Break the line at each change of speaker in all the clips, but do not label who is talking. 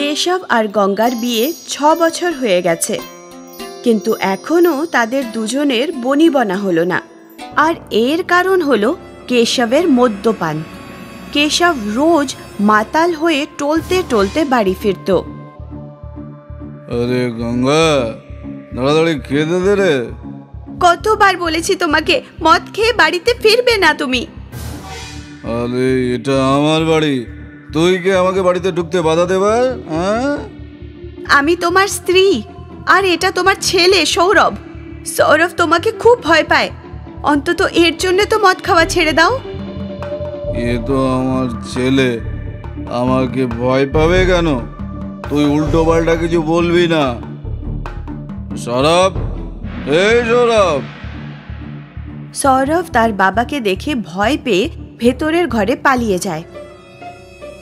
কেশব আর গঙ্গার বিয়ে ছ বছর হয়ে গেছে। কিন্তু এখনও তাদের দুজনের বনিবনা হলো না। আর এর কারণ হলো কেশবের মদ্যপান। কেশব রোজ মাতাল হয়ে টলতে টলতে বাড়ি ফিরত।
আরে গঙ্গা দে রে।
কতবার বলেছি তোমাকে মদ খেয়ে বাড়িতে ফিরবে না তুমি।
আরে এটা আমার বাড়ি তুই কি আমাকে বাড়িতে ঢুকতে বাধা দেবার হ্যাঁ?
আমি তোমার স্ত্রী আর এটা তোমার ছেলে সৌরভ। সৌরভ তোমাকে খুব ভয় পায়। অন্তত এর জন্য তো মদ খাওয়া ছেড়ে দাও।
এ তো আমার ছেলে। আমাকে ভয় পাবে কেন? তুই উল্টো পাল্টা কিছু বলবি না। সৌরভ? এই সৌরভ!
সৌরভ তার বাবাকে দেখে ভয় পেয়ে ভেতরের ঘরে পালিয়ে যায়।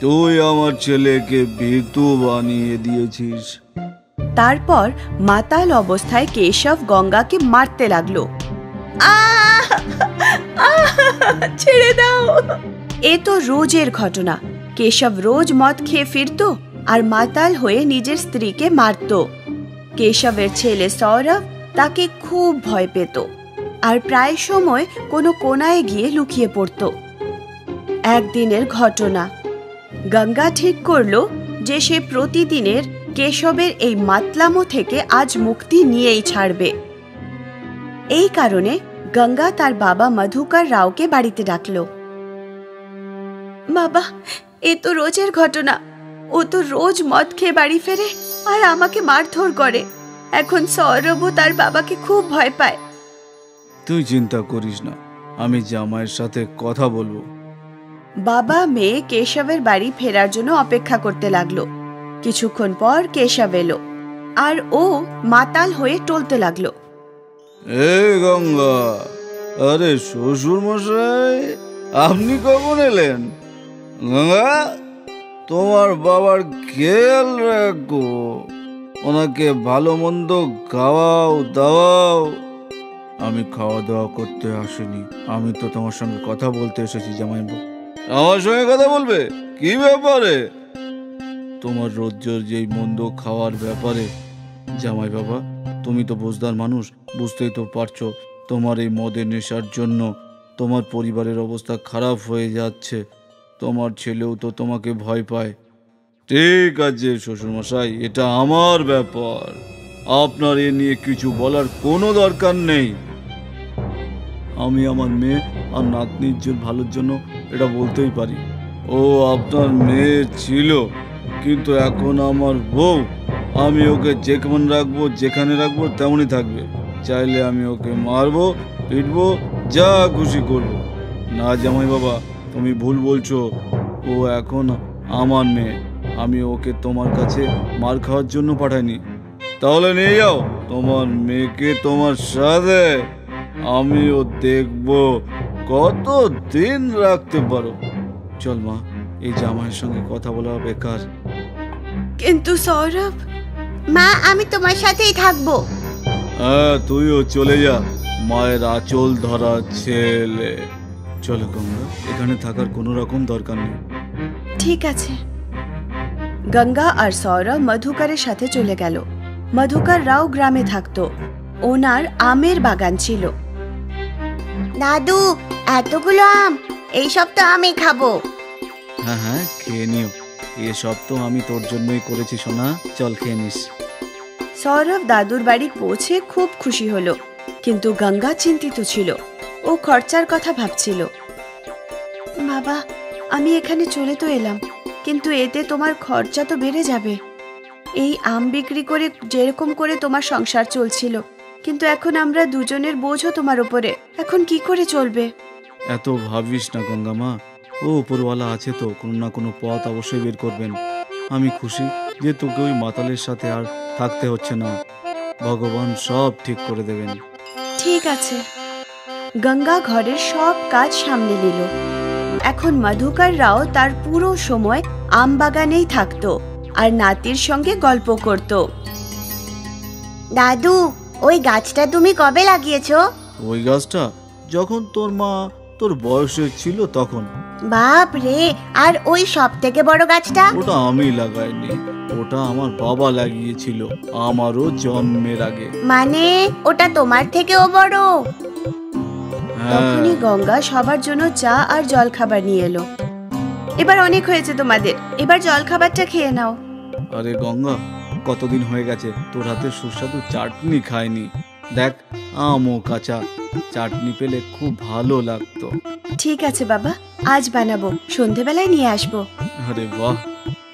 তুই আমার ছেলেকে ভীতু বানিয়ে দিয়েছিস।
তারপর মাতাল অবস্থায় কেশব গঙ্গাকে মারতে লাগল! ছেড়ে দাও। এ তো রোজের ঘটনা। কেশব রোজ মদ খেয়ে ফিরতো আর মাতাল হয়ে নিজের স্ত্রীকে মারত। কেশবের ছেলে সৌরভ তাকে খুব ভয় পেত আর প্রায় সময় কোনো কোনায় গিয়ে লুকিয়ে পড়ত। একদিনের ঘটনা। গঙ্গা ঠিক করল যে সে প্রতিদিনের কেশবের এই মাতলামো থেকে আজ মুক্তি নিয়েই ছাড়বে। এই কারণে গঙ্গা তার বাবা মধুকর রাওকে বাড়িতে ডাকলো। বাবা, এ তো রোজের ঘটনা। ও তো রোজ মদ খেয়ে বাড়ি ফেরে আর আমাকে মারধর করে। এখন সৌরভও তার বাবাকে খুব ভয় পায়।
তুই চিন্তা করিস না, আমি জামাইয়ের সাথে কথা বলব।
বাবা মেয়ে কেশবের বাড়ি ফেরার জন্য অপেক্ষা করতে লাগল। কিছুক্ষণ পর কেশব এলো আর ও মাতাল হয়ে টলতে লাগল।
এই গঙ্গা, আরে শ্বশুর মশাই আপনি কখন এলেন? গঙ্গা, তোমার বাবার খেয়াল রাখো। ওনাকে ভালো মন্দ খাওয়াও, দাওয়াও। আমি খাওয়া দাওয়া করতে আসিনি। আমি তো তোমার সঙ্গে কথা বলতে এসেছি জামাইবাবু। আমার সঙ্গে কথা বলবে? কি ব্যাপারে? তোমার রোজ্জর যেই মন্দ খাওয়ার ব্যাপারে। জামাই বাবা, তুমি তো বোঝদার মানুষ, বুঝতেই তো পারছ, তোমার এই মদের নেশার জন্য তোমার পরিবারের অবস্থা খারাপ হয়ে যাচ্ছে। তোমার ছেলেও তো তোমাকে ভয় পায়। ঠিক আছে, শ্বশুরমশাই, এটা আমার ব্যাপার। আপনার এ নিয়ে কিছু বলার কোনো দরকার নেই। আমি আমার মেয়ে আর নাতনির জন্য ভালোর জন্য এটা বলতেই পারি। ও আপনার মেয়ে ছিল, কিন্তু এখন আমার বউ। আমি ওকে যেমন রাখব, যেখানে রাখব, তেমনই থাকবে। চাইলে আমি ওকে মারবো, পিটবো, যা খুশি করব। না জামাই বাবা, তুমি ভুল বলছো। ও এখন আমার মেয়ে। আমি ওকে তোমার কাছে মার খাওয়ার জন্য পাঠাইনি। তাহলে নিয়ে যাও, তোমার মেয়েকে তোমার সাথে। আমিও দেখব। কত দিন রাখতে পারো? চল মা এই জামাইয়ের সঙ্গে কথা বলা বেকার।
কিন্তু সৌরভ
মা আমি তোমার সাথেই থাকব।
হ্যাঁ তুইও চলে যা মায়ের আঁচল ধরা ছেলে। চলো গঙ্গা এখানে থাকার কোনো রকম দরকার নেই।
ঠিক আছে। গঙ্গা আর সৌরভ মধুকরের সাথে চলে গেল। মধুকর রাও গ্রামে থাকতো। ওনার আমের বাগান ছিল।
দাদু এতগুলো আম এইসব তো আমি খাব।
হ্যাঁ হ্যাঁ খেয়ে নিও। এসব তো আমি তোর জন্যই করেছি সোনা। চল খেয়ে নিস।
সৌরভ দাদুর বাড়ি পৌঁছে খুব খুশি হলো কিন্তু গঙ্গা চিন্তিত ছিল। ও খরচার কথা ভাবছিল। বাবা আমি এখানে চলে তো এলাম কিন্তু এতে তোমার খরচা তো বেড়ে যাবে। এই আম বিক্রি করে যেরকম করে তোমার সংসার চলছিল কিন্তু এখন আমরা দুজনের বোঝও তোমার উপরে। এখন কি করে চলবে?
এত ভাবিস না গঙ্গা মা। ও উপরওয়ালা আছে তো কোনো না কোনো পথ অবশ্যই বের করবেন। আমি খুশি যে তোকে ওই মাতালের সাথে আর থাকতে হচ্ছে না। ভগবান সব ঠিক করে দেবেন।
ঠিক আছে। গঙ্গা ঘরের সব কাজ সামলে নিল। এখন মধুকর রাও তার পুরো সময় আম বাগানেই থাকতো আর নাতির সঙ্গে গল্প করত।
দাদু ওই গাছটা তুমি কবে লাগিয়েছো?
ওই গাছটা যখন তোর মা তোর বয়সে ছিল তখন।
বাপ রে আর ওই সব থেকে বড় গাছটা?
ওটা আমি লাগাইনি ওটা আমার বাবা লাগিয়েছিল আমারও জন্মের আগে।
মানে ওটা তোমার থেকেও বড়?
হ্যাঁ।
তখনই গঙ্গা সবার জন্য চা আর জল খাবার নিয়ে এলো। এবার অনেক হয়েছে তোমাদের এবার জল খাবারটা খেয়ে নাও।
আরে গঙ্গা কতদিন হয়ে গেছে? তোর হাতে সুস্বাদু চাটনি খায়নি দেখ আমও কাঁচা। চাটনি পেলে খুব ভালো লাগতো।
ঠিক আছে বাবা আজ বানাবো। সন্ধেবেলায় নিয়ে আসব।
আরে বাহ!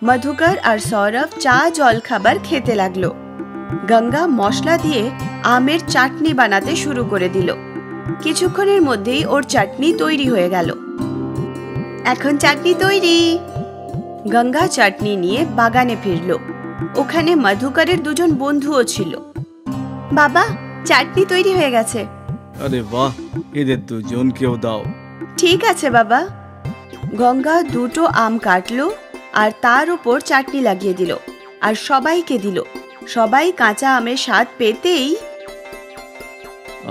মধুকর আর সৌরভ চা জল খাবার খেতে লাগল। গঙ্গা মশলা দিয়ে আমের চাটনি বানাতে শুরু করে দিল। কিছুক্ষণের মধ্যেই ওর চাটনি তৈরি হয়ে গেল। এখন চাটনি তৈরি। গঙ্গা চাটনি নিয়ে বাগানে ফিরল। ওখানে মধুকরের দুজন বন্ধুও ছিল। বাবা চাটনি তৈরি হয়ে গেছে।
আরে বাহ এদের দুজনকেও দাও।
ঠিক আছে বাবা। গঙ্গা দুটো আম কাটলো আর তার উপর চাটনি লাগিয়ে দিল আর সবাইকে দিল। সবাই কাঁচা আমের স্বাদ পেতেই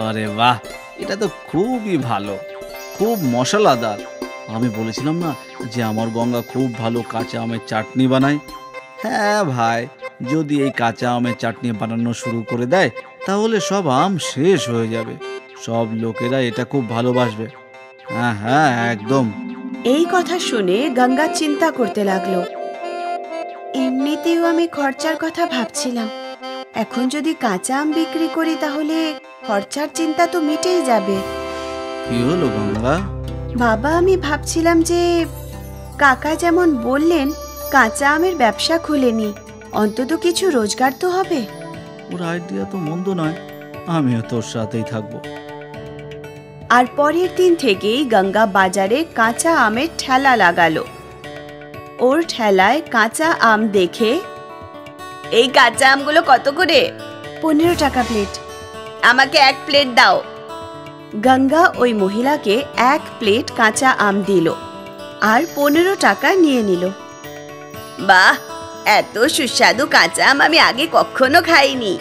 আরে বাহ এটা তো খুবই ভালো খুব মশলাদার। আমি বলেছিলাম না যে আমার গঙ্গা খুব ভালো কাঁচা আমের চাটনি বানায়? হ্যাঁ ভাই যদি এই কাঁচা আমের চাটনি বানানো শুরু করে দেয় তাহলে সব আম শেষ হয়ে যাবে। সব লোকেরা এটা খুব ভালোবাসবে। হ্যাঁ হ্যাঁ একদম।
এই কথা শুনে গঙ্গা চিন্তা করতে লাগল। এমনিতেও আমি খরচার কথা ভাবছিলাম। এখন যদি কাঁচা আম বিক্রি করি তাহলে খরচার চিন্তা তো মিটেই যাবে।
কি হলো গঙ্গা?
বাবা আমি ভাবছিলাম যে কাকা যেমন বললেন কাঁচা আমের ব্যবসা খুলেনি। অন্তত কিছু রোজগার তো হবে।
ওর আইডিয়া তো মন্দ নয়। আমিও তোর সাথেই থাকব।
আর পরের দিন থেকেই গঙ্গা বাজারে কাঁচা আমের ঠেলা লাগালো। ওর ঠেলায় কাঁচা আম দেখে এই কাঁচা আমগুলো কত করে? পনেরো টাকা প্লেট আমাকে এক প্লেট দাও। গঙ্গা ওই মহিলাকে এক প্লেট কাঁচা আম দিল আর পনেরো টাকা নিয়ে নিল। বাহ, এত সুস্বাদু কাঁচা আম আমি আগে কখনো খাইনি।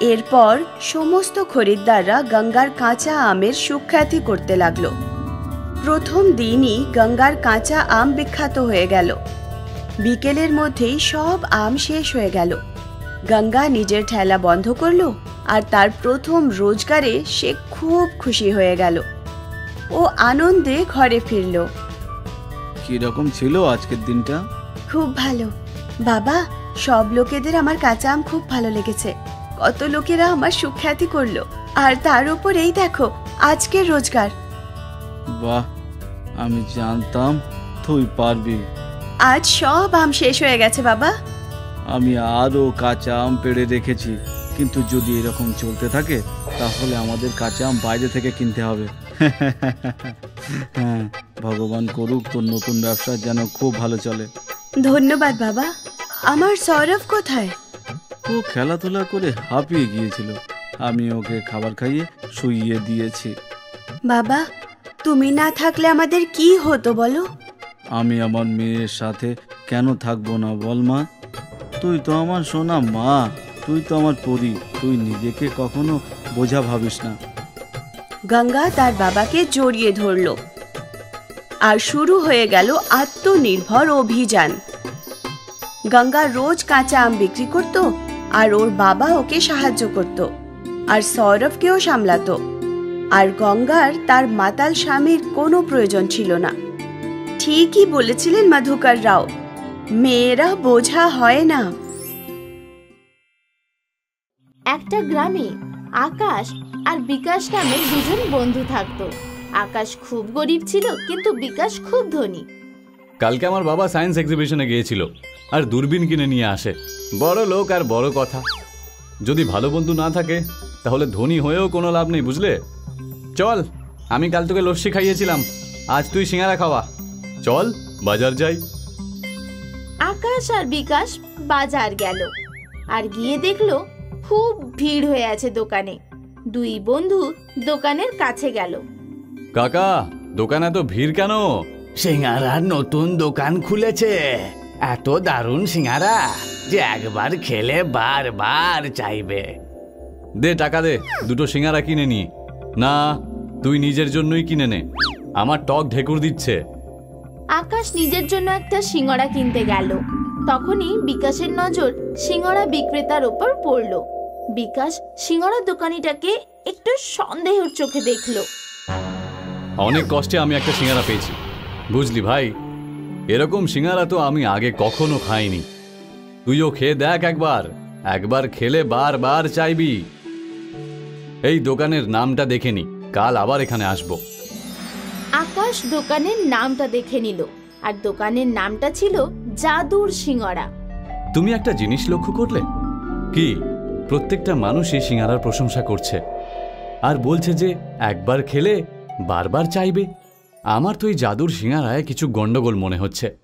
এরপর সমস্ত খরিদ্দাররা গঙ্গার কাঁচা আমের সুখ্যাতি করতে লাগল। প্রথম দিনই গঙ্গার কাঁচা আম বিখ্যাত হয়ে গেল। বিকেলের মধ্যেই সব আম শেষ হয়ে গেল। গঙ্গা নিজের ঠেলা বন্ধ করল আর তার প্রথম রোজগারে সে খুব খুশি হয়ে গেল। ও আনন্দে ঘরে ফিরল।
কীরকম ছিল আজকের দিনটা?
খুব ভালো। বাবা সব লোকেদের আমার কাঁচা আম খুব ভালো লেগেছে। কত লোকেরা আমার সুখ্যাতি করল। আর তার উপর এই দেখো আজকের রোজগার।
বাহ আমি জানতাম তুই পারবি।
আজ সব আম শেষ হয়ে গেছে বাবা।
আমি আরও কাঁচা আম পেড়ে রেখেছি কিন্তু যদি এরকম চলতে থাকে তাহলে আমাদের কাঁচা আম বাইরে থেকে কিনতে হবে। হ্যাঁ ভগবান করুক তোর নতুন ব্যবসা যেন খুব ভালো চলে।
ধন্যবাদ বাবা। আমার সৌরভ কোথায়?
ও খেলাধুলা করে হাঁপিয়ে গিয়েছিল। আমি ওকে খাবার খাইয়ে শুইয়ে দিয়েছি।
বাবা তুমি না থাকলে আমাদের কি হতো বলো?
আমি আমার মেয়ের সাথে কেন থাকব না বল মা? তুই তো আমার সোনা মা। তুই তো আমার পরি। তুই নিজেকে কখনো বোঝা ভাবিস না।
গঙ্গা তার বাবাকে জড়িয়ে ধরল। আর শুরু হয়ে গেল আত্মনির্ভর অভিযান। গঙ্গা রোজ কাঁচা আম বিক্রি করত আর ওর বাবা ওকে সাহায্য করত আর সৌরভকেও সামলাতো। আর গঙ্গার তার মাতাল স্বামীর কোনো প্রয়োজন ছিল না। ঠিকই বলেছিলেন মধুকর রাও, মেয়েরা বোঝা হয় না।
একটা গ্রামে আকাশ আর বিকাশ নামে দুজন বন্ধু থাকতো। আকাশ খুব গরিব ছিল কিন্তু বিকাশ খুব ধনী।
কালকে আমার বাবা সায়েন্স এক্সিবিশনে গিয়েছিল আর দূরবীন কিনে নিয়ে আসে। বড় লোক আর বড় কথা। যদি ভালো বন্ধু না থাকে তাহলে ধনী হয়েও কোনো লাভ নেই বুঝলে? চল আমি কাল তোকে লস্যি খাইয়েছিলাম আজ তুই সিঙ্গারা খাওয়া। চল বাজার যাই।
আকাশ আর বিকাশ বাজার গেল আর গিয়ে দেখল খুব ভিড় হয়ে আছে দোকানে। দুই বন্ধু দোকানের কাছে গেল।
কাকা দোকানে এত ভিড় কেন?
সিঙ্গারার নতুন দোকান খুলেছে। এত দারুণ সিঙ্গারা যে একবার খেলে বারবার চাইবে।
দে টাকা দে দুটো সিঙ্গারা কিনে নি। না তুই নিজের জন্যই কিনে নে। আমার টক ঢেকুর দিচ্ছে।
আকাশ নিজের জন্য একটা সিঙ্গড়া কিনতে গেল। তখনই বিকাশের নজর সিঙ্গড়া বিক্রেতার ওপর পড়ল। বিকাশ সিঙ্গড়া দোকানিটাকে একটু সন্দেহের চোখে দেখল।
অনেক কষ্টে আমি একটা সিঙ্গারা পেয়েছি। বুঝলি ভাই? এরকম সিঙ্গারা তো আমি আগে কখনো খাইনি। তুইও খেয়ে দেখ একবার। একবার খেলে বারবার চাইবি। এই দোকানের নামটা দেখে নি। কাল আবার এখানে আসব।
আকাশ দোকানের নামটা দেখে নিল। আর দোকানের নামটা ছিল জাদুর সিঙ্গড়া
তুমি একটা জিনিস লক্ষ্য করলে? কি? প্রত্যেকটা মানুষই সিঙ্গারার প্রশংসা করছে। আর বলছে যে একবার খেলে বারবার চাইবে? আমার তো এই জাদুর সিঙ্গারায় কিছু গণ্ডগোল মনে হচ্ছে।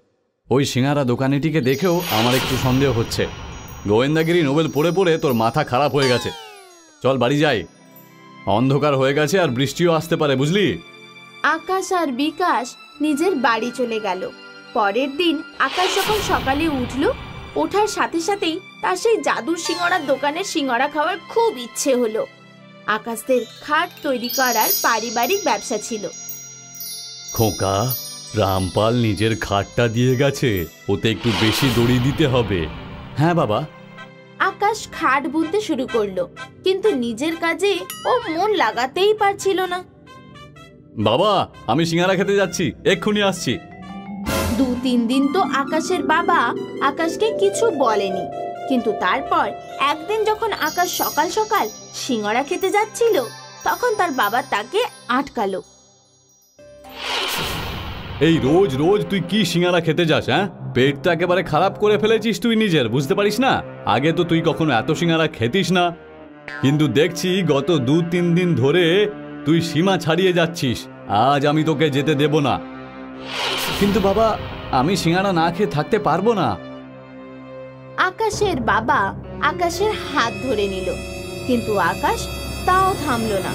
ওই সিঙ্গারা দোকানিটিকে দেখেও আমার একটু সন্দেহ হচ্ছে। গোয়েন্দাগিরি নোবেল পড়ে পড়ে তোর মাথা খারাপ হয়ে গেছে। চল বাড়ি যাই। অন্ধকার হয়ে গেছে আর বৃষ্টিও আসতে পারে, বুঝলি?
আকাশ আর বিকাশ নিজের বাড়ি চলে গেল। পরের দিন আকাশ যখন সকালে উঠল, ওঠার সাথে সাথেই তার সেই জাদুর সিঙ্গড়ার দোকানের সিঙ্গড়া খাওয়ার খুব ইচ্ছে হলো। আকাশদের খাট তৈরি করার পারিবারিক ব্যবসা ছিল।
খোকা রামপাল নিজের খাটটা দিয়ে গেছে ওতে একটু বেশি দড়ি দিতে হবে। হ্যাঁ বাবা।
আকাশ খাট বুনতে শুরু করল কিন্তু নিজের কাজে ও মন লাগাতেই পারছিল না।
বাবা আমি সিঙ্গারা খেতে যাচ্ছি এক্ষুনি আসছি।
দু তিন দিন তো আকাশের বাবা আকাশকে কিছু বলেনি। কিন্তু তারপর একদিন যখন আকাশ সকাল সকাল সিঙ্গড়া খেতে যাচ্ছিল, তখন তার বাবা তাকে আটকালো।
এই রোজ রোজ তুই কি সিঙ্গারা খেতে যাস হ্যাঁ? পেট তো একেবারে খারাপ করে ফেলেছিস তুই নিজের, বুঝতে পারিস না? আগে তো তুই কখনো এত সিঙ্গারা খেতিস না। কিন্তু দেখছি গত দু, তিন দিন ধরে তুই সীমা ছাড়িয়ে যাচ্ছিস, আজ আমি তোকে যেতে দেব না। কিন্তু বাবা, আমি সিঙ্গারা না খেয়ে থাকতে পারব না।
আকাশের বাবা আকাশের হাত ধরে নিল কিন্তু আকাশ তাও থামলো না।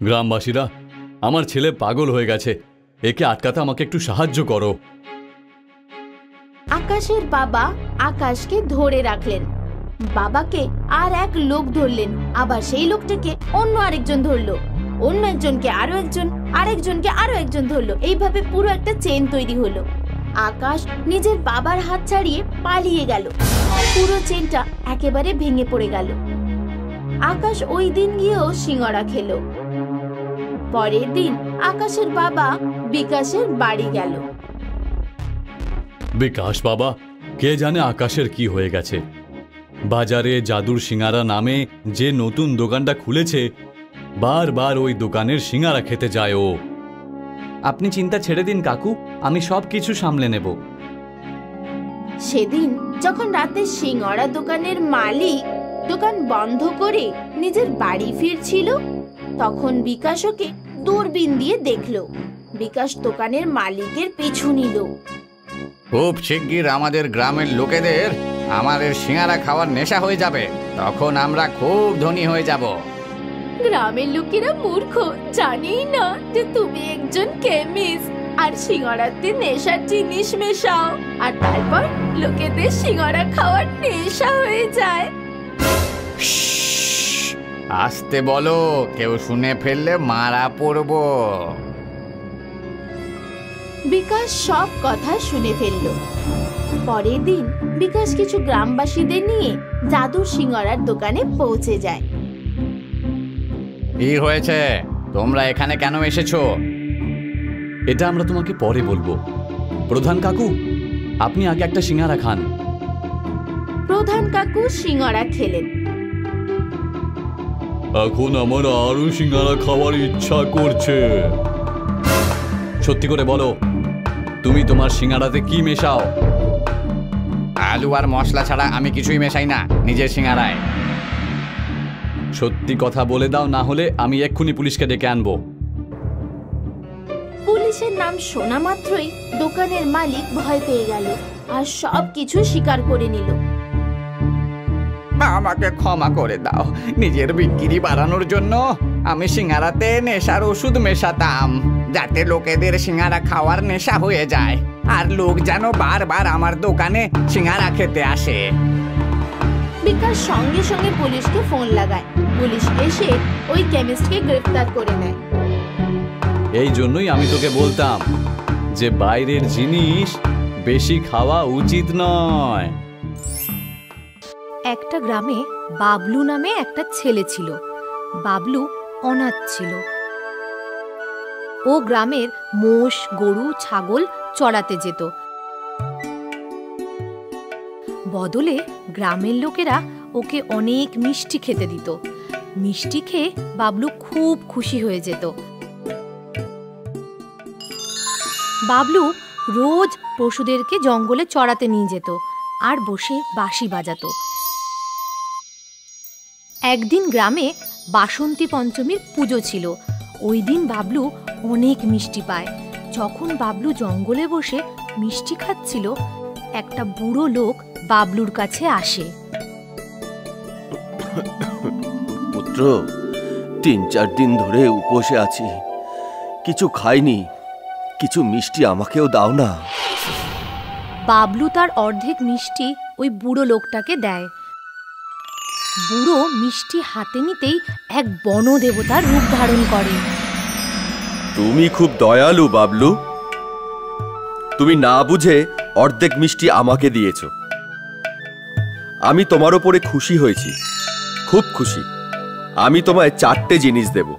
গ্রামবাসীরা আমার ছেলে পাগল হয়ে গেছে। একে আটকাতে আমাকে একটু সাহায্য করো।
আকাশের বাবা আকাশকে ধরে রাখলেন। বাবাকে আর এক লোক ধরলেন আবার সেই লোকটাকে অন্য আরেকজন ধরলো। অন্য একজনকে আরও একজন আরেকজনকে আরও একজন ধরলো। এইভাবে পুরো একটা চেন তৈরি হলো। আকাশ নিজের বাবার হাত ছাড়িয়ে পালিয়ে গেল। পুরো চেনটা একেবারে ভেঙে পড়ে গেল। আকাশ ওই দিন গিয়েও সিঙ্গড়া খেলো। পরের দিন আকাশের বাবা বিকাশের বাড়ি গেল।
বিকাশ বাবা, কে জানে আকাশের কি হয়ে গেছে? বাজারে জাদুর সিঙ্গারা নামে যে নতুন দোকানটা খুলেছে, বারবার ওই দোকানের সিঙ্গারা খেতে যায় ও। আপনি চিন্তা ছেড়ে দিন কাকু। আমি সব কিছু সামলে নেব।
সেদিন যখন রাতে সিঙ্গড়া দোকানের মালিক দোকান বন্ধ করে নিজের বাড়ি ফিরছিল তখন বিকাশ ওকে দূরবীন দিয়ে দেখল। বিকাশ দোকানের মালিকের পিছু নিল।
খুব শিগগির আমাদের গ্রামের লোকেদের আমাদের সিঙ্গারা খাওয়ার নেশা হয়ে যাবে। তখন আমরা খুব ধনী হয়ে যাব।
গ্রামের লোকেরা মূর্খ। জানেই না যে তুমি একজন কেমিস্ট। আর সিঙ্গড়াতে নেশার জিনিস মেশাও। আর তারপর লোকেদের সিঙ্গড়া খাওয়ার নেশা হয়ে যায়।
আসতে বলো কেউ শুনে ফেললে মারা পড়ব
বিকাশ সব কথা শুনে ফেলল পরের দিন বিকাশ কিছু গ্রামবাসীদের নিয়ে জাদুর সিঙ্গড়ার দোকানে পৌঁছে যায়
কি হয়েছে? তোমরা এখানে কেন এসেছ?
এটা আমরা তোমাকে পরে বলব। প্রধান কাকু আপনি আগে একটা সিঙ্গারা খান।
প্রধান কাকু সিঙ্গড়া খেলেন।
এখন আমার আরও সিঙ্গারা খাওয়ার ইচ্ছা করছে। সত্যি করে বলো তুমি তোমার সিঙ্গারাতে কি মেশাও?
আলু আর মশলা ছাড়া আমি কিছুই মেশাই না নিজের সিঙ্গারায়।
সত্যি কথা বলে দাও না হলে আমি এক্ষুনি পুলিশকে ডেকে আনব।
পুলিশের নাম শোনা মাত্রই দোকানের মালিক ভয় পেয়ে গেল আর সব কিছু স্বীকার করে নিল।
আমাকে ক্ষমা করে দাও। নিজের বিক্রি বাড়ানোর জন্য আমি সিঙ্গারাতে নেশার ওষুধ মেশাতাম যাতে লোকেদের সিঙ্গারা খাওয়ার নেশা হয়ে যায়। আর লোক যেন বারবার আমার দোকানে সিঙ্গারা খেতে আসে।
বিকাশ সঙ্গে সঙ্গে পুলিশকে ফোন লাগায়। পুলিশ এসে ওই কেমিস্টকে গ্রেফতার করে নেয়।
এই জন্যই আমি তোকে বলতাম যে বাইরের জিনিস বেশি খাওয়া উচিত নয়।
একটা গ্রামে বাবলু নামে একটা ছেলে ছিল। বাবলু অনাথ ছিল। ও গ্রামের মোষ গরু ছাগল চড়াতে যেত। বদলে গ্রামের লোকেরা ওকে অনেক মিষ্টি খেতে দিত। মিষ্টি খেয়ে বাবলু খুব খুশি হয়ে যেত। বাবলু রোজ পশুদেরকে জঙ্গলে চড়াতে নিয়ে যেত আর বসে বাঁশি বাজাতো। একদিন গ্রামে বাসন্তী পঞ্চমীর পুজো ছিল। ওই দিন বাবলু অনেক মিষ্টি পায়। যখন বাবলু জঙ্গলে বসে মিষ্টি খাচ্ছিল, একটা বুড়ো লোক বাবলুর কাছে আসে।
পুত্র তিন চার দিন ধরে উপসে আছি। কিছু খাইনি কিছু মিষ্টি আমাকেও দাও না।
বাবলু তার অর্ধেক মিষ্টি ওই বুড়ো লোকটাকে দেয়। বুড়ো মিষ্টি হাতে নিতেই এক বনদেবতার রূপ ধারণ করে।
তুমি খুব দয়ালু বাবলু। তুমি না বুঝে অর্ধেক মিষ্টি আমাকে দিয়েছ। আমি তোমার ওপরে খুশি হয়েছি খুব খুশি। আমি তোমায় চারটে জিনিস দেব।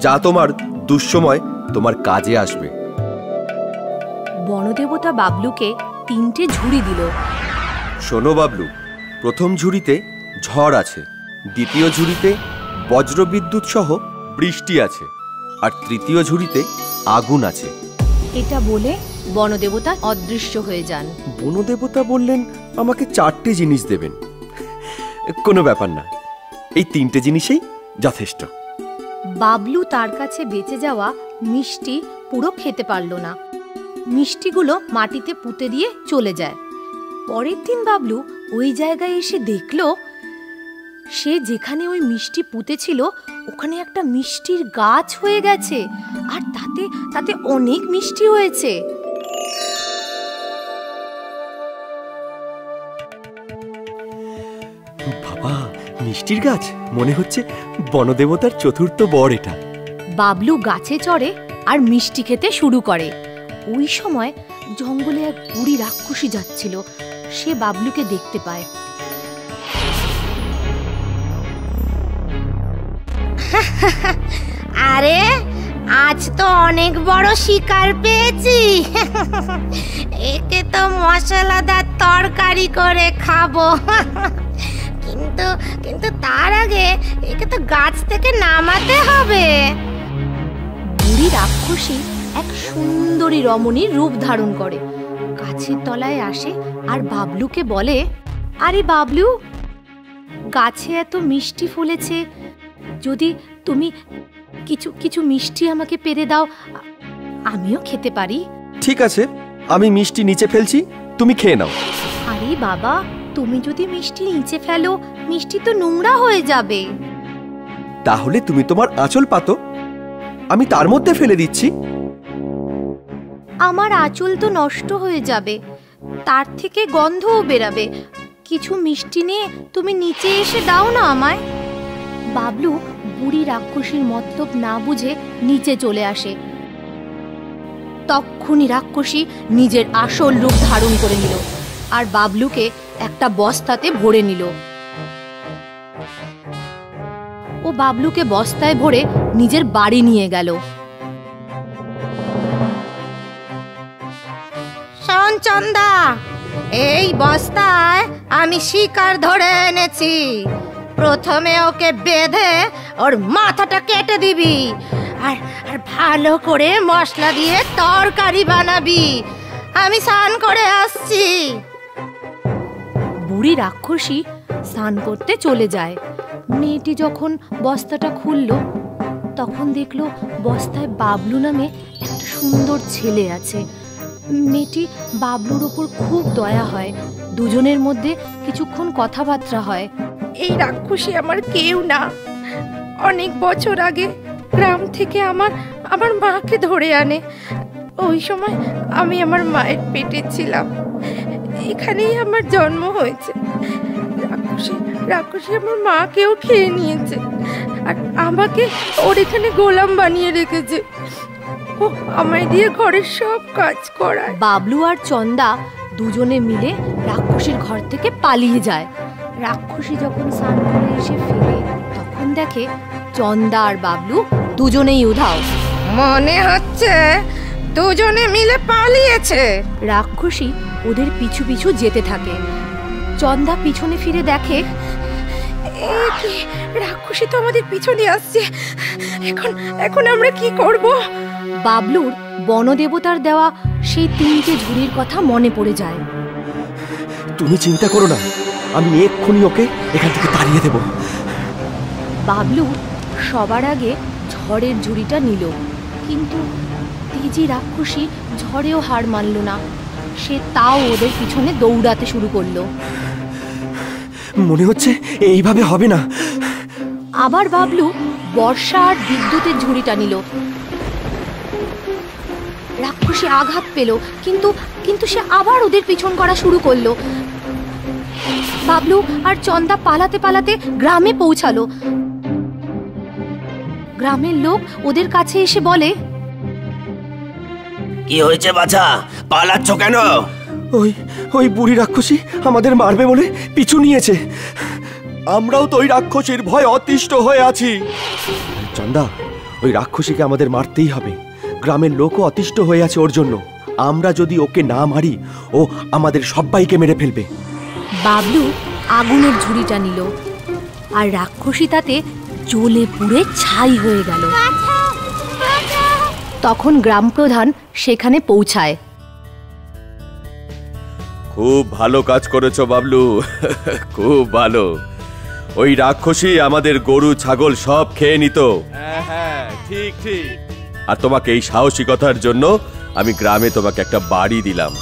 যা তোমার দুঃসময় তোমার কাজে আসবে।
বনদেবতা বাবলুকে তিনটে ঝুড়ি দিল।
শোনো বাবলু প্রথম ঝুড়িতে ঝড় আছে দ্বিতীয় ঝুড়িতে বজ্রবিদ্যুৎ সহ বৃষ্টি আছে আর তৃতীয় ঝুড়িতে আগুন আছে।
এটা বলে বনদেবতা অদৃশ্য হয়ে যান।
বনদেবতা বললেন আমাকে চারটে জিনিস দেবেন। কোনো ব্যাপার না। এই তিনটে জিনিসেই যথেষ্ট।
বাবলু তার কাছে বেঁচে যাওয়া মিষ্টি পুরো খেতে পারল না। মিষ্টিগুলো মাটিতে পুঁতে দিয়ে চলে যায়। পরের দিন বাবলু ওই জায়গায় এসে দেখল, সে যেখানে ওই মিষ্টি পুঁতেছিল, ওখানে একটা মিষ্টির গাছ হয়ে গেছে। আর তাতে তাতে অনেক মিষ্টি হয়েছে।
মিষ্টির গাছ? মনে হচ্ছে বনদেবতার চতুর্থ বর এটা।
বাবলু গাছে চড়ে আর মিষ্টি খেতে শুরু করে। ওই সময় জঙ্গলে এক বুড়ি রাক্ষসী যাচ্ছিল। সে বাবলুকে দেখতে পায়।
আরে আজ তো অনেক বড় শিকার পেয়েছি। একে তো মশলাদার তরকারি করে খাব। কিন্তু কিন্তু তার আগে একে তো গাছ থেকে নামাতে হবে।
বুড়ি রাক্ষসী এক সুন্দরী রমণীর রূপ ধারণ করে। গাছের তলায় আসে আর বাবলুকে বলে আরে বাবলু গাছে এত মিষ্টি ফুলেছে। যদি তুমি কিছু কিছু মিষ্টি আমাকে পেরে দাও আমিও খেতে পারি।
ঠিক আছে আমি মিষ্টি নিচে ফেলছি তুমি খেয়ে নাও।
আরে বাবা তুমি যদি মিষ্টি নিচে ফেলো মিষ্টি তো নোংরা হয়ে যাবে।
তাহলে তুমি তোমার আঁচল পাতো। আমি তার মধ্যে ফেলে দিচ্ছি।
আমার আঁচল তো নষ্ট হয়ে যাবে। তার থেকে গন্ধও বেরাবে। কিছু মিষ্টি নিয়ে তুমি নিচে এসে দাও না আমায়। বাবলু বুড়ি রাক্ষসীর মতলব না বুঝে নিচে চলে আসে। তক্ষুনি রাক্ষসী নিজের আসল রূপ ধারণ করে নিল। আর বাবলুকে একটা বস্তাতে ভরে নিল। ও বাবলুকে বস্তায় ভরে নিজের বাড়ি নিয়ে গেল।
চন্দা, এই বস্তায় আমি শিকার ধরে এনেছি। প্রথমে ওকে বেঁধে ওর মাথাটা কেটে দিবি আর আর ভালো করে মশলা দিয়ে তরকারি বানাবি। আমি স্নান করে আসছি।
বুড়ি রাক্ষসী স্নান করতে চলে যায়। মেয়েটি যখন বস্তাটা খুলল, তখন দেখল বস্তায় বাবলু নামে একটা সুন্দর ছেলে আছে। মেয়েটি বাবলুর ওপর খুব দয়া হয়, দুজনের মধ্যে কিছুক্ষণ কথাবার্তা হয়।
এই রাক্ষসী আমার কেউ না। অনেক বছর আগে গ্রাম থেকে আমার আমার মাকে ধরে আনে। ওই সময় আমি আমার মায়ের পেটে ছিলাম। এখানেই আমার জন্ম হয়েছে। রাক্ষসী রাক্ষসী আমার মাকেও খেয়ে নিয়েছে।
আর আমাকে ওর এখানে গোলাম বানিয়ে রেখেছে। ও আমায় দিয়ে ঘরের সব কাজ করায়।
বাবলু আর চন্দা দুজনে মিলে রাক্ষসীর ঘর থেকে পালিয়ে যায়। রাক্ষসী যখন স্নান করে এসে ফিরে তখন দেখে চন্দা আর বাবলু দুজনেই উধাও।
মনে হচ্ছে দুজনে মিলে পালিয়েছে।
রাক্ষসী ওদের পিছু পিছু যেতে থাকে। চন্দা পিছনে ফিরে দেখে
রাক্ষসী তো আমাদের পিছনে আসছে। এখন এখন আমরা কি করব?
বাবলুর বনদেবতার দেওয়া সেই তিনটে ঝুড়ির কথা মনে পড়ে যায়।
তুমি চিন্তা করো না আমি এক্ষুনি ওকে এখান থেকে তাড়িয়ে দেব।
বাবলু সবার আগে ঝড়ের ঝুড়িটা নিল কিন্তু তেজি রাক্ষসী ঝড়েও হার মানল না। সে তাও ওদের পিছনে দৌড়াতে শুরু করল।
মনে হচ্ছে এইভাবে হবে না।
আবার বাবলু বর্ষা আর বিদ্যুতের ঝুড়িটা নিল রাক্ষসী আঘাত পেল কিন্তু কিন্তু সে আবার ওদের পিছন করা শুরু করল। বাবলু আর চন্দা পালাতে পালাতে গ্রামে পৌঁছালো। গ্রামের লোক ওদের কাছে এসে বলে
কি হয়েছে বাছা? পালাচ্ছ কেন?
ওই ওই বুড়ি রাক্ষসী আমাদের মারবে বলে পিছু নিয়েছে। আমরাও তো ওই রাক্ষসীর ভয় অতিষ্ঠ হয়ে আছি। চন্দা ওই রাক্ষসীকে আমাদের মারতেই হবে। গ্রামের লোকও অতিষ্ঠ হয়ে আছে ওর জন্য। আমরা যদি ওকে না মারি ও আমাদের সবাইকে মেরে ফেলবে।
বাবলু আগুনের ঝুড়িটা নিল আর রাক্ষসী তাতে জ্বলে পুড়ে ছাই হয়ে গেল। তখন গ্রাম প্রধান সেখানে পৌঁছায়।
খুব ভালো কাজ করেছ বাবলু খুব ভালো। ওই রাক্ষসী আমাদের গরু ছাগল সব খেয়ে নিত। হ্যাঁ ঠিক ঠিক। আর তোমাকে এই সাহসিকতার জন্য আমি গ্রামে তোমাকে একটা বাড়ি দিলাম।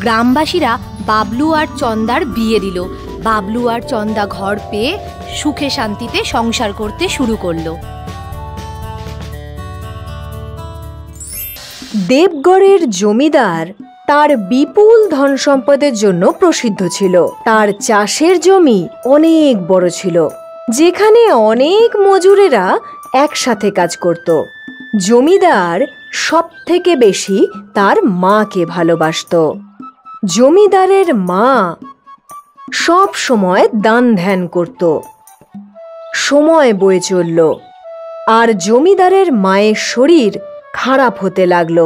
গ্রামবাসীরা বাবলু আর চন্দার বিয়ে দিল। বাবলু আর চন্দা ঘর পেয়ে সুখে শান্তিতে সংসার করতে শুরু করল।
দেবগড়ের জমিদার তার বিপুল ধন সম্পদের জন্য প্রসিদ্ধ ছিল। তার চাষের জমি অনেক বড় ছিল, যেখানে অনেক মজুরেরা একসাথে কাজ করত। জমিদার সব থেকে বেশি তার মাকে ভালোবাসত। জমিদারের মা সব সময় দান ধ্যান করত। সময় বয়ে চলল, আর জমিদারের মায়ের শরীর খারাপ হতে লাগল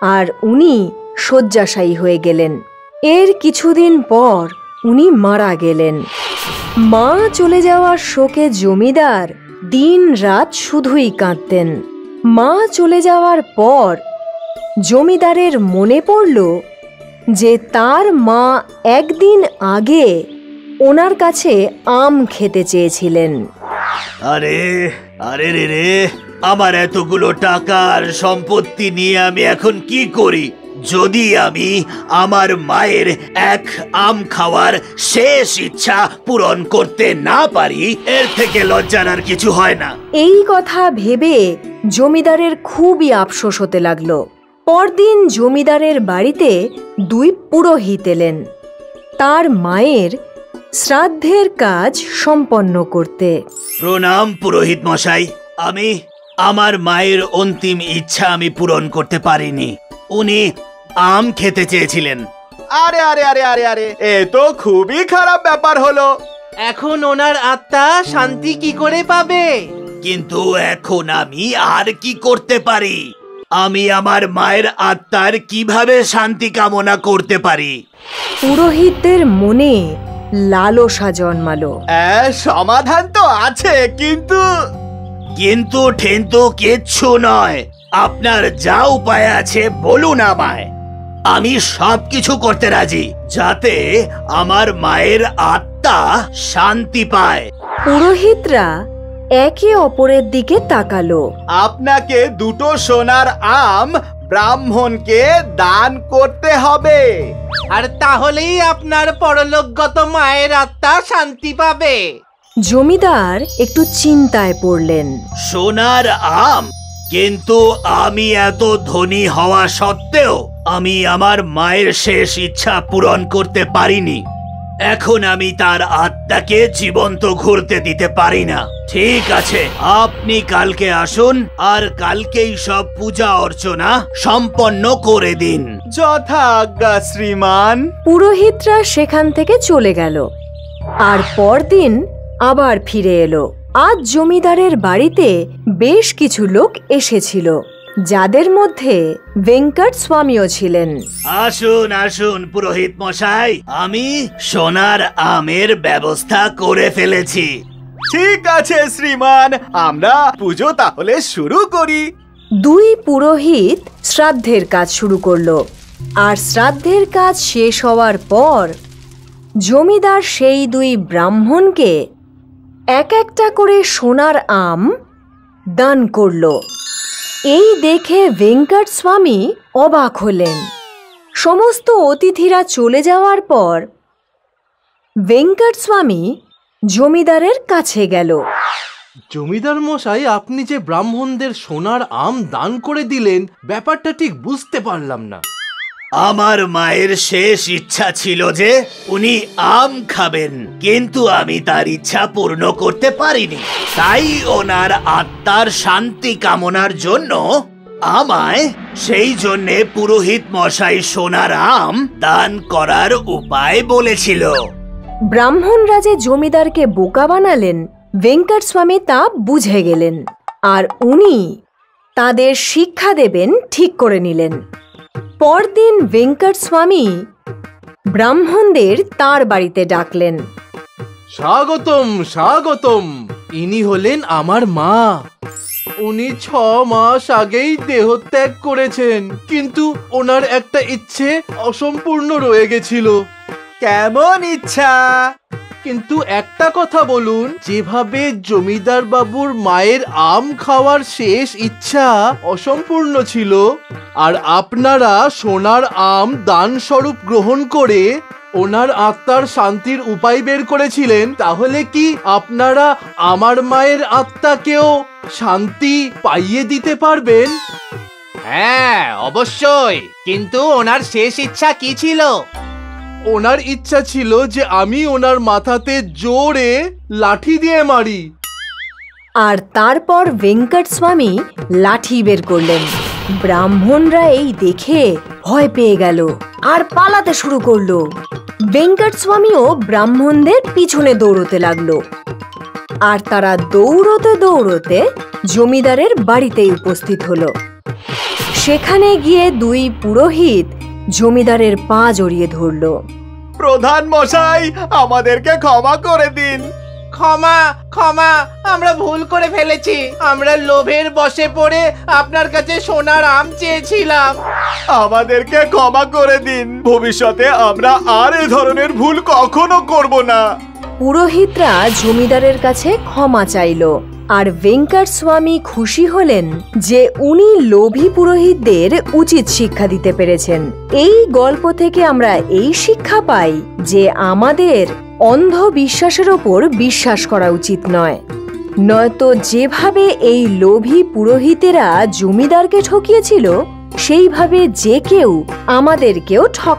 আর উনি শয্যাশায়ী হয়ে গেলেন। এর কিছুদিন পর উনি মারা গেলেন। মা চলে যাওয়ার শোকে জমিদার দিন রাত শুধুই কাঁদতেন। মা চলে যাওয়ার পর জমিদারের মনে পড়ল যে তার মা একদিন আগে ওনার কাছে আম খেতে চেয়েছিলেন।
আরে আরে রে রে আমার এতগুলো টাকার সম্পত্তি নিয়ে আমি এখন কি করি? যদি আমি আমার মায়ের এক আম খাওয়ার শেষ ইচ্ছা পূরণ করতে না পারি এর থেকে লজ্জার আর কিছু হয় না।
এই কথা ভেবে জমিদারের খুবই আফসোস হতে লাগল। পরদিন জমিদারের বাড়িতে দুই পুরোহিত এলেন তার মায়ের শ্রাদ্ধের কাজ সম্পন্ন করতে।
প্রণাম পুরোহিত মশাই আমি আমার মায়ের অন্তিম ইচ্ছা আমি পূরণ করতে পারিনি। উনি আম খেতে চেয়েছিলেন।
আরে আরে আরে আরে আরে এ তো খুবই খারাপ ব্যাপার হলো। এখন ওনার আত্মা শান্তি কি করে পাবে?
কিন্তু এখন আমি আর কি করতে পারি? আমি আমার মায়ের আত্মার কীভাবে শান্তি কামনা করতে পারি?
পুরোহিতদের মনে লালসা জন্মালো।
সমাধান তো আছে কিন্তু
কিন্তু ঠেন্তু কিচ্ছু নয়। আপনার যা উপায় আছে বলুন আমায়। আমি সব কিছু করতে রাজি যাতে আমার মায়ের আত্মা শান্তি পায়।
পুরোহিতরা একে অপরের দিকে তাকালো।
আপনাকে দুটো সোনার আম ব্রাহ্মণকে দান করতে হবে। আর তাহলেই আপনার পরলোকগত মায়ের আত্মা শান্তি পাবে।
জমিদার একটু চিন্তায় পড়লেন।
সোনার আম কিন্তু আমি এত ধনী হওয়া সত্ত্বেও আমি আমার মায়ের শেষ ইচ্ছা পূরণ করতে পারিনি। এখন আমি তার আত্মাকে জীবন্ত ঘুরতে দিতে পারি না। ঠিক আছে আপনি কালকে আসুন আর কালকেই সব পূজা অর্চনা সম্পন্ন করে দিন।
যথা আজ্ঞা শ্রীমান।
পুরোহিতরা সেখান থেকে চলে গেল। আর পরদিন আবার ফিরে এলো। আজ জমিদারের বাড়িতে বেশ কিছু লোক এসেছিল যাদের মধ্যে ভেঙ্কট স্বামীও ছিলেন।
আসুন আসুন পুরোহিত মশাই আমি সোনার আমের ব্যবস্থা করে ফেলেছি।
ঠিক আছে শ্রীমান আমরা পুজো তাহলে শুরু করি।
দুই পুরোহিত শ্রাদ্ধের কাজ শুরু করল আর শ্রাদ্ধের কাজ শেষ হওয়ার পর জমিদার সেই দুই ব্রাহ্মণকে এক একটা করে সোনার আম দান করল। এই দেখে ভেঙ্কট স্বামী অবাক হলেন। সমস্ত অতিথিরা চলে যাওয়ার পর ভেঙ্কট স্বামী জমিদারের কাছে গেল।
জমিদার মশাই, আপনি যে ব্রাহ্মণদের সোনার আম দান করে দিলেন, ব্যাপারটা ঠিক বুঝতে পারলাম না।
আমার মায়ের শেষ ইচ্ছা ছিল যে উনি আম খাবেন, কিন্তু আমি তার ইচ্ছা পূর্ণ করতে পারিনি। তাই ওনার আত্মার শান্তি কামনার জন্য আমায় সেই জন্যে পুরোহিত মশাই সোনার আম দান করার উপায় বলেছিল।
ব্রাহ্মণরা যে জমিদারকে বোকা বানালেন ভেঙ্কট স্বামী তা বুঝে গেলেন, আর উনি তাদের শিক্ষা দেবেন, ঠিক করে নিলেন। পরদিন ভেঙ্কট স্বামী ব্রাহ্মণদের তার বাড়িতে ডাকলেন।
স্বাগতম স্বাগতম। ইনি হলেন আমার মা। উনি ছ মাস আগেই দেহত্যাগ করেছেন কিন্তু ওনার একটা ইচ্ছে অসম্পূর্ণ রয়ে গেছিল।
কেমন ইচ্ছা?
কিন্তু একটা কথা বলুন, যেভাবে জমিদার বাবুর মায়ের আম খাওয়ার শেষ ইচ্ছা অসম্পূর্ণ ছিল, আর আপনারা সোনার আম দান স্বরূপ গ্রহণ করে ওনার আত্মার শান্তির উপায় বের করেছিলেন, তাহলে কি আপনারা আমার মায়ের আত্মাকেও শান্তি পাইয়ে দিতে পারবেন?
হ্যাঁ অবশ্যই। কিন্তু ওনার শেষ ইচ্ছা কি ছিল?
ওনার ইচ্ছা ছিল যে আমি ওনার মাথাতে জোরে লাঠি দিয়ে মারি।
আর তারপর ভেঙ্কট স্বামী লাঠি বের করলেন। ব্রাহ্মণরা এই দেখে ভয় পেয়ে গেল আর পালাতে শুরু করল। ভেঙ্কট স্বামীও ব্রাহ্মণদের পিছনে দৌড়তে লাগল। আর তারা দৌড়তে দৌড়তে জমিদারের বাড়িতে উপস্থিত হলো। সেখানে গিয়ে দুই পুরোহিত জমিদারের পা জড়িয়ে ধরলো।
প্রধান মশাই আমাদেরকে ক্ষমা করে দিন।
ক্ষমা ক্ষমা আমরা ভুল করে ফেলেছি। আমরা লোভের বসে পড়ে আপনার কাছে সোনার আম চেয়েছিলাম।
আমাদেরকে ক্ষমা করে দিন। ভবিষ্যতে আমরা আর এ ধরনের ভুল কখনো করব না।
পুরোহিতরা জমিদারের কাছে ক্ষমা চাইল। আর ভেঙ্কার স্বামী খুশি হলেন যে উনি লোভী পুরোহিতদের উচিত শিক্ষা দিতে পেরেছেন। এই গল্প থেকে আমরা এই শিক্ষা পাই যে আমাদের অন্ধ বিশ্বাসের ওপর বিশ্বাস করা উচিত নয়। নয়তো যেভাবে এই লোভী পুরোহিতেরা জমিদারকে ঠকিয়েছিল, সেইভাবে যে কেউ আমাদেরকেও ঠকাতে